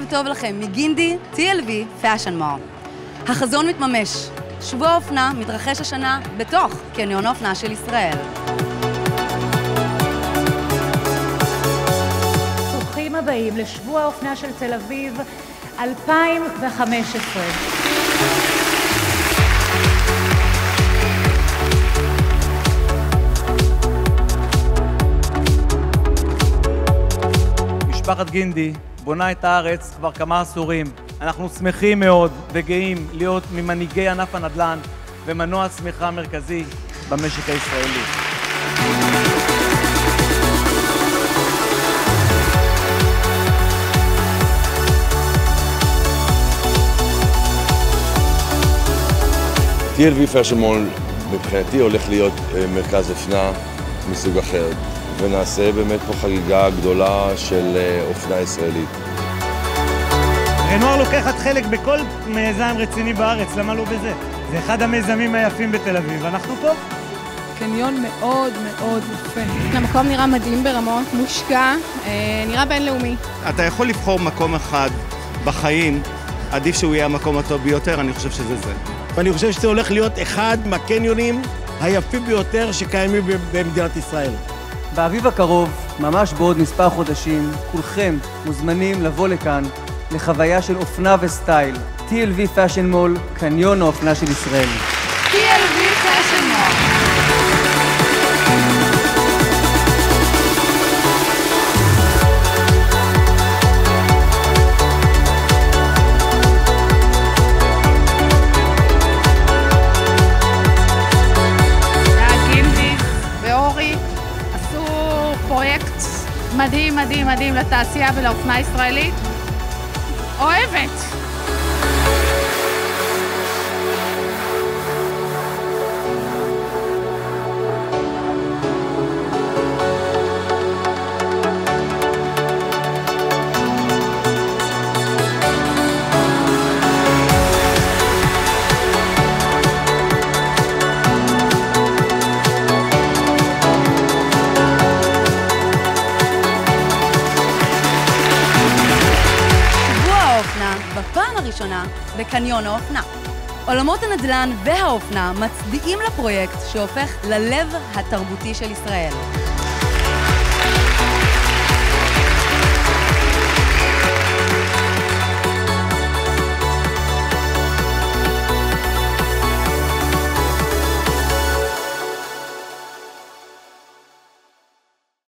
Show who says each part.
Speaker 1: ערב טוב לכם מגינדי, TLV Fashion Mall. החזון מתממש. שבוע האופנה מתרחש השנה בתוך קניון האופנה של ישראל.
Speaker 2: ברוכים הבאים לשבוע האופנה של תל אביב 2015.
Speaker 3: משפחת גינדי בונה את הארץ כבר כמה עשורים. אנחנו שמחים מאוד וגאים להיות ממנהיגי ענף הנדל"ן ומנוע צמיחה מרכזי במשק הישראלי.
Speaker 4: TLV Fashion Mall מבחינתי הולך להיות אה, מרכז אופנה מסוג אחר, ונעשה באמת פה חגיגה גדולה של אה, אופנה ישראלית.
Speaker 5: רנואר לוקחת חלק בכל מיזם רציני בארץ, למה לא בזה? זה אחד המיזמים היפים בתל אביב, אנחנו פה.
Speaker 6: קניון מאוד מאוד יפה. המקום נראה מדהים ברמות, מושקע, אה, נראה בינלאומי.
Speaker 7: אתה יכול לבחור מקום אחד בחיים, עדיף שהוא יהיה המקום הטוב ביותר, אני חושב שזה זה.
Speaker 8: ואני חושב שזה הולך להיות אחד מהקניונים היפים ביותר שקיימים במדינת ישראל.
Speaker 9: באביב הקרוב, ממש בעוד מספר חודשים, כולכם מוזמנים לבוא לכאן לחוויה של אופנה וסטייל. TLV Fashion Mall, קניון האופנה של ישראל.
Speaker 10: מדהים מדהים מדהים לתעשייה ולאופנה הישראלית. אוהבת.
Speaker 1: בפעם הראשונה, בקניון האופנה. עולמות הנדל"ן והאופנה מצדיעים לפרויקט שהופך ללב התרבותי של ישראל.